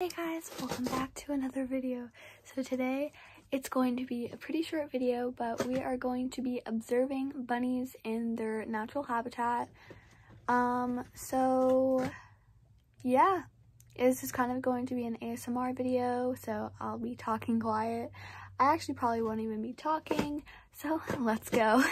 Hey guys, welcome back to another video. So today it's going to be a pretty short video, but we are going to be observing bunnies in their natural habitat. Um, so yeah, this is kind of going to be an ASMR video, so I'll be talking quiet. I actually probably won't even be talking, so let's go.